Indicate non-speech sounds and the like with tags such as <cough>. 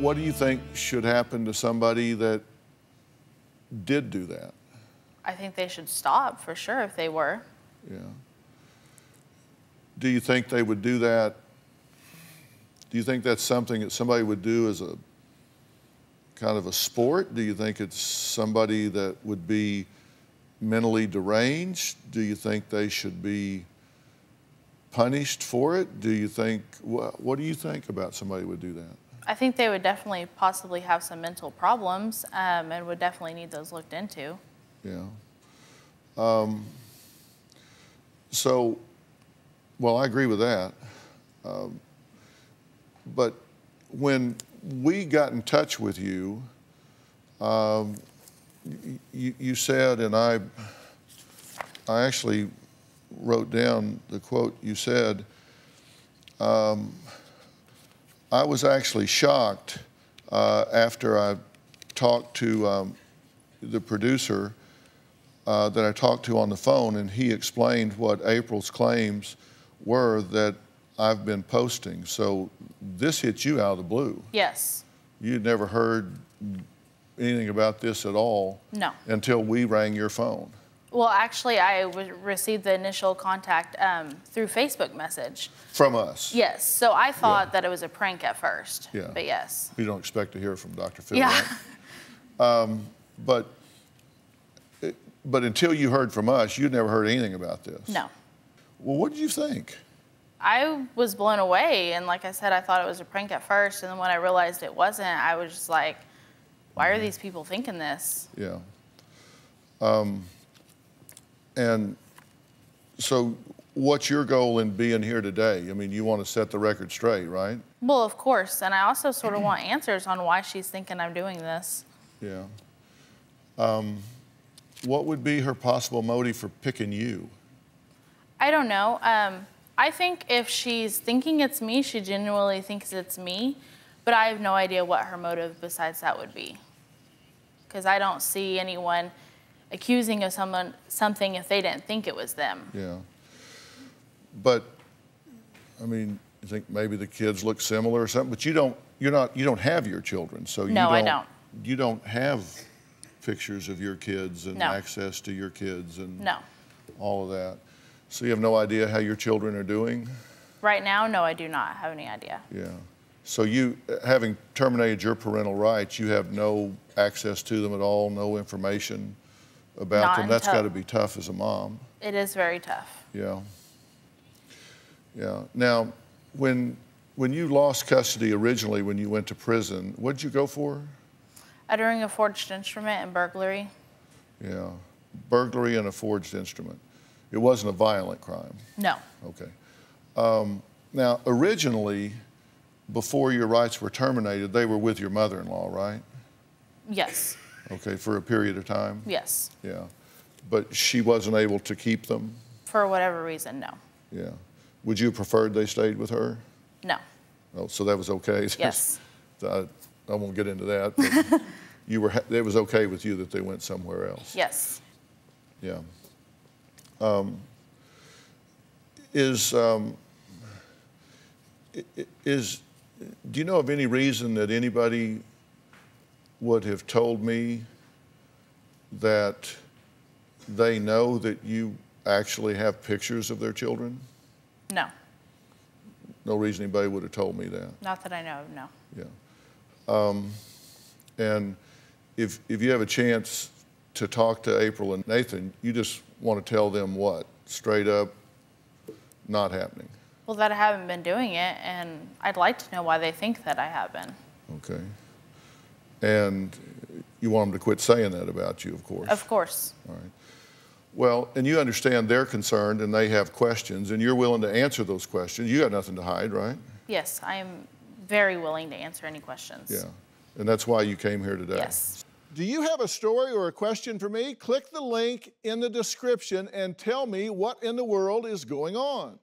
What do you think should happen to somebody that did do that? I think they should stop for sure if they were. Yeah. Do you think they would do that? Do you think that's something that somebody would do as a kind of a sport? Do you think it's somebody that would be mentally deranged? Do you think they should be punished for it? Do you think, what, what do you think about somebody would do that? I think they would definitely possibly have some mental problems um, and would definitely need those looked into. Yeah. Um, so, well, I agree with that. Um, but when we got in touch with you, um, you, you said, and I, I actually wrote down the quote you said. Um, I was actually shocked uh, after I talked to um, the producer uh, that I talked to on the phone, and he explained what April's claims were that I've been posting. So this hit you out of the blue. Yes. You'd never heard anything about this at all No. until we rang your phone. Well, actually, I w- received the initial contact um, through Facebook message. From us. Yes. So I thought that it was a prank at first. Yeah. But yes. You don't expect to hear from Dr. Phil, Yeah. right? But, but until you heard from us, you'd never heard anything about this. No. Well, what did you think? I was blown away. And like I said, I thought it was a prank at first. And then when I realized it wasn't, I was just like, why are these people thinking this? Yeah. Um, and so, what's your goal in being here today? I mean, you want to set the record straight, right? Well, of course. And I also sort of want answers on why she's thinking I'm doing this. Yeah. Um, what would be her possible motive for picking you? I don't know. Um, I think if she's thinking it's me, she genuinely thinks it's me, but I have no idea what her motive besides that would be. Because I don't see anyone accusing of someone something if they didn't think it was them. Yeah. But, I mean, you think maybe the kids look similar or something, but you don't, you're not, you don't have your children, so you No, don't. I don't. You don't have pictures of your kids and No. access to your kids and No. all of that. So you have no idea how your children are doing? Right now, no, I do not have any idea. Yeah. So you, having terminated your parental rights, you have no access to them at all, no information about them. That's got to be tough as a mom. It is very tough. Yeah. Yeah. Now, when when you lost custody originally, when you went to prison, what did you go for? Uttering a forged instrument and burglary. Yeah, burglary and a forged instrument. It wasn't a violent crime. No. Okay. Um, now, originally, before your rights were terminated, they were with your mother-in-law, right? Yes. Okay, for a period of time. Yes. Yeah. But she wasn't able to keep them. For whatever reason, no. Yeah. Would you have preferred they stayed with her? No. Oh, so that was okay. <laughs> Yes. I, I won't get into that. <laughs> You were. It was okay with you that they went somewhere else. Yes. Yeah. Um, is um, is do you know of any reason that anybody would have told me that they know that you actually have pictures of their children? No. No reason anybody would have told me that. Not that I know of, no. Yeah. Um, and if, if you have a chance to talk to April and Nathan, you just want to tell them what? Straight up, not happening. Well, that I haven't been doing it, and I'd like to know why they think that I have been. Okay. And you want them to quit saying that about you, of course. Of course. All right. Well, and you understand they're concerned and they have questions, and you're willing to answer those questions. You got nothing to hide, right? Yes, I am very willing to answer any questions. Yeah. And that's why you came here today. Yes. Do you have a story or a question for me? Click the link in the description and tell me what in the world is going on.